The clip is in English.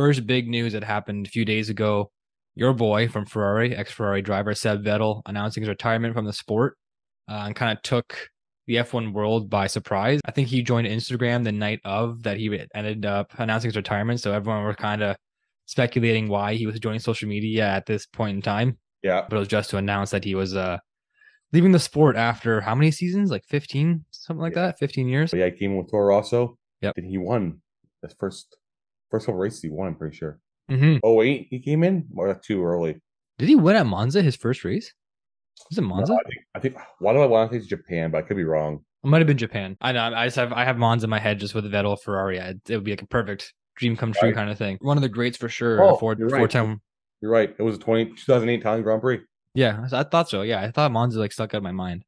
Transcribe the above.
first big news that happened a few days ago. Your boy from Ferrari, ex Ferrari driver Seb Vettel, announcing his retirement from the sport uh, and kind of took the F1 world by surprise. I think he joined Instagram the night of that he ended up announcing his retirement. So everyone was kind of speculating why he was joining social media at this point in time. Yeah. But it was just to announce that he was uh, leaving the sport after how many seasons? Like 15, something like Yeah. that? 15 years? Yeah, he came with Toro Rosso. Yep. And he won the first first couple races. He won. I'm pretty sure. hmm Oh wait, he came in or too early. Did he win at Monza his first race? Was it No, Monza? I think I think why do I want to say it's Japan, but I could be wrong. It might have been Japan. I know. I just have I have Monza in my head just with the Vettel Ferrari. It, it would be like a perfect dream come true Right. kind of thing. One of the greats for sure. Oh, Ford you're four right. time. You're right. It was a 20, 2008 Italian Grand Prix. Yeah, I thought so. Yeah, I thought Monza like stuck out of my mind.